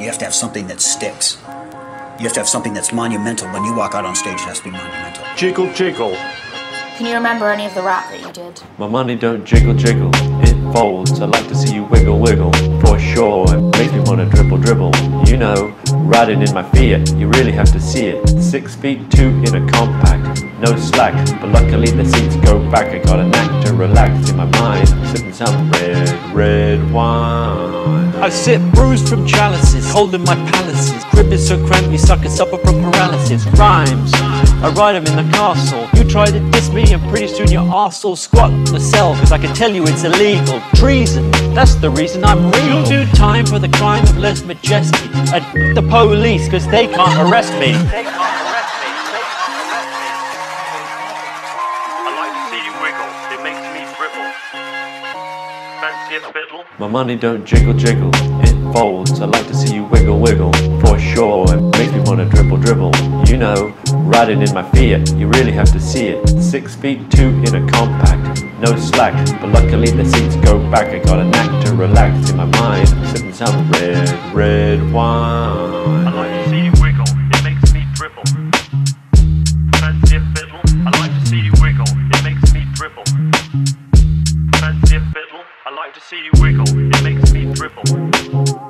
You have to have something that sticks. You have to have something that's monumental. When you walk out on stage, it has to be monumental. Jiggle, jiggle. Can you remember any of the rap that you did? My money don't jiggle jiggle, it folds. I like to see you wiggle wiggle, for sure. It makes me wanna dribble dribble. You know, riding in my Fiat, you really have to see it. Six feet two in a compact, no slack. But luckily the seats go back. I got a knack to relax in my mind. I'm sipping some red, red wine. I sit bruised from chalices, holding my palaces. Crib is so cramped, you suckers suffer from paralysis. Rhymes, I ride them in the castle. You try to diss me, and pretty soon your arse will squat cell. Cause I can tell you it's illegal. Treason, that's the reason I'm real. You'll do time for the crime of lese majesty. And the police, cause. They can't arrest me. My money don't jiggle jiggle, it folds. I like to see you wiggle wiggle, for sure. It makes me wanna dribble dribble. You know, riding in my Fiat, you really have to see it. Six feet two in a compact, no slack. But luckily the seats go back. I got a knack to relax in my mind. I'm sipping some red, red wine. I like to see you wiggle. It makes me dribble. Fancy a fiddle? I like to see you wiggle. It makes me dribble. Fancy a fiddle? I like to see you wiggle, it makes me dribble.